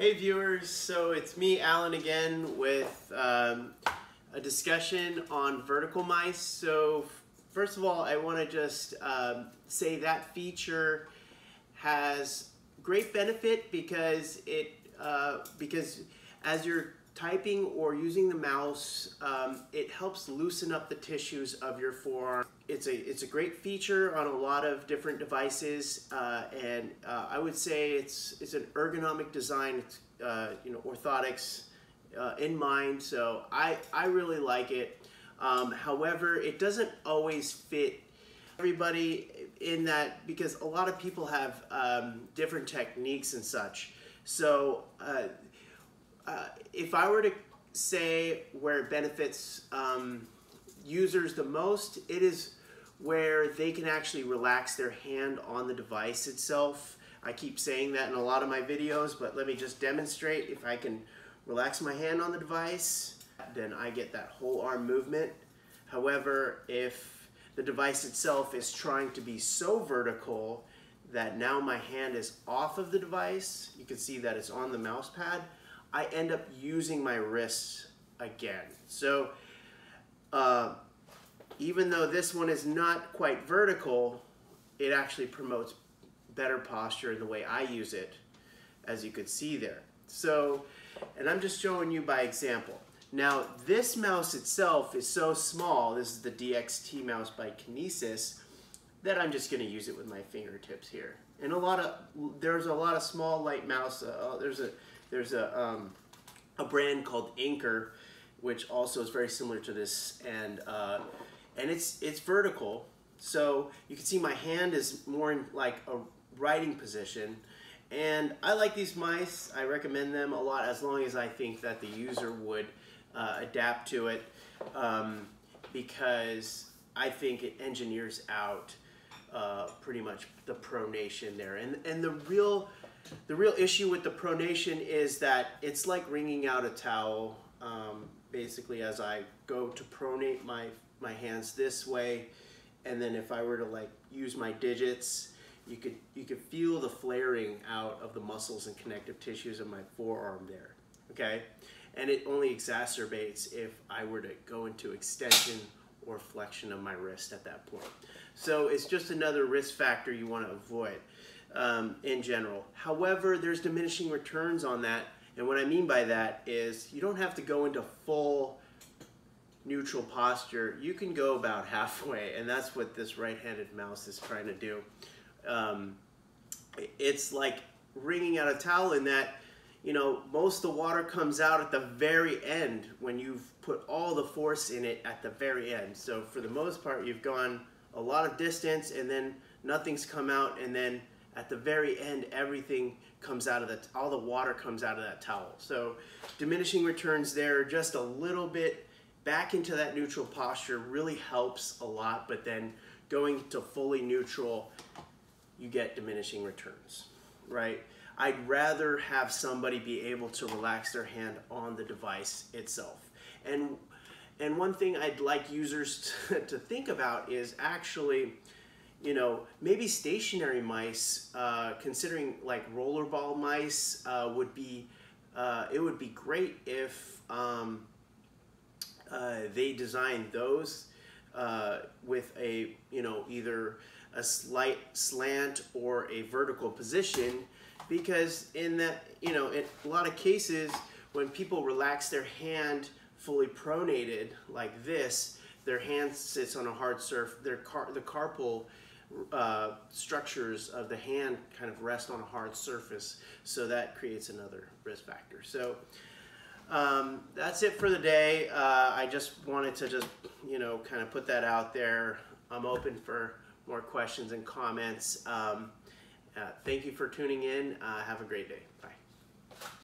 Hey viewers, so it's me, Alan, again with um, a discussion on vertical mice. So first of all, I want to just um, say that feature has great benefit because it uh, because as you're typing or using the mouse, um, it helps loosen up the tissues of your forearm. It's a, it's a great feature on a lot of different devices, uh, and uh, I would say it's, it's an ergonomic design, it's, uh, you know, orthotics uh, in mind, so I, I really like it. Um, however, it doesn't always fit everybody in that because a lot of people have um, different techniques and such. So uh, if I were to say where it benefits um, users the most, it is where they can actually relax their hand on the device itself. I keep saying that in a lot of my videos, but let me just demonstrate. If I can relax my hand on the device, then I get that whole arm movement. However, if the device itself is trying to be so vertical that now my hand is off of the device, you can see that it's on the mouse pad, I end up using my wrists again. So uh, even though this one is not quite vertical, it actually promotes better posture in the way I use it, as you could see there. So, and I'm just showing you by example. Now, this mouse itself is so small, this is the DXT mouse by Kinesis, that I'm just gonna use it with my fingertips here. And a lot of, there's a lot of small light mouse, uh, there's a there's a, um, a brand called Anker, which also is very similar to this, and uh, and it's it's vertical. So you can see my hand is more in like a writing position. And I like these mice. I recommend them a lot as long as I think that the user would uh, adapt to it um, because I think it engineers out uh, pretty much the pronation there. And, and the real the real issue with the pronation is that it's like wringing out a towel. Um, basically, as I go to pronate my, my hands this way, and then if I were to like use my digits, you could, you could feel the flaring out of the muscles and connective tissues of my forearm there, okay? And it only exacerbates if I were to go into extension or flexion of my wrist at that point. So it's just another risk factor you want to avoid um, in general. However, there's diminishing returns on that. And what I mean by that is you don't have to go into full neutral posture. You can go about halfway, and that's what this right-handed mouse is trying to do. Um, it's like wringing out a towel in that, you know, most of the water comes out at the very end when you've put all the force in it at the very end. So for the most part, you've gone a lot of distance and then nothing's come out and then at the very end, everything comes out of the, all the water comes out of that towel. So diminishing returns there, just a little bit back into that neutral posture really helps a lot, but then going to fully neutral, you get diminishing returns, right? I'd rather have somebody be able to relax their hand on the device itself. And, and one thing I'd like users to, to think about is actually, you know, maybe stationary mice, uh, considering like rollerball mice, uh, would be, uh, it would be great if um, uh, they designed those uh, with a, you know, either a slight slant or a vertical position because in that, you know, in a lot of cases, when people relax their hand fully pronated like this, their hand sits on a hard surface, their car, the carpal uh, structures of the hand kind of rest on a hard surface, so that creates another risk factor. So um, that's it for the day. Uh, I just wanted to just, you know, kind of put that out there. I'm open for more questions and comments. Um, uh, thank you for tuning in. Uh, have a great day. Bye.